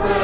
away.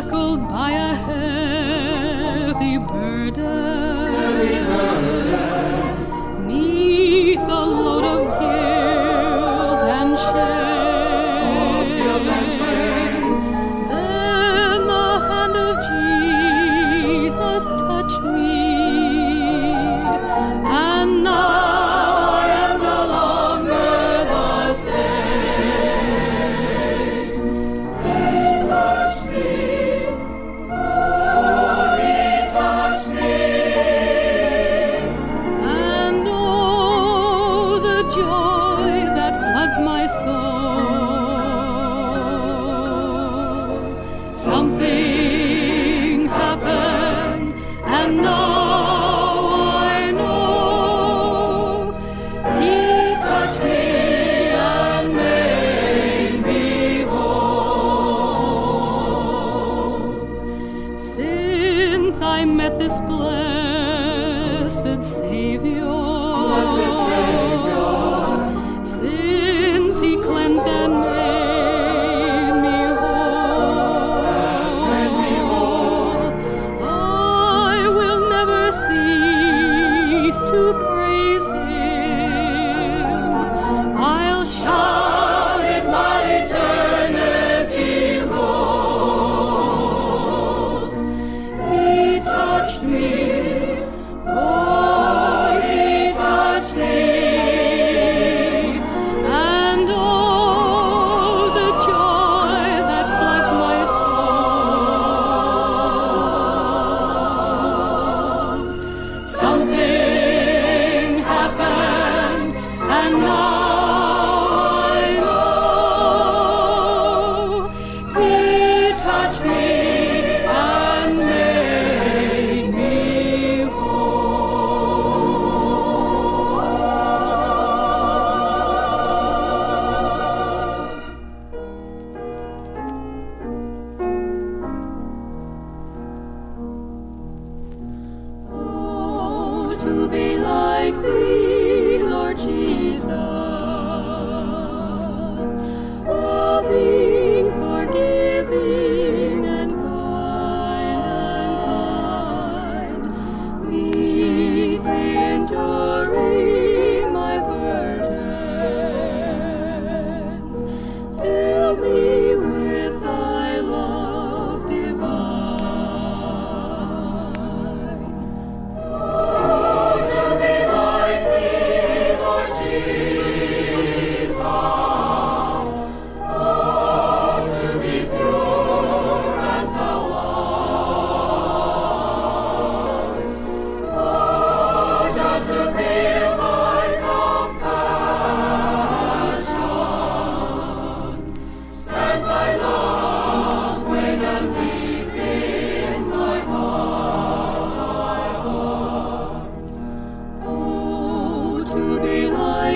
circled by a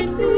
it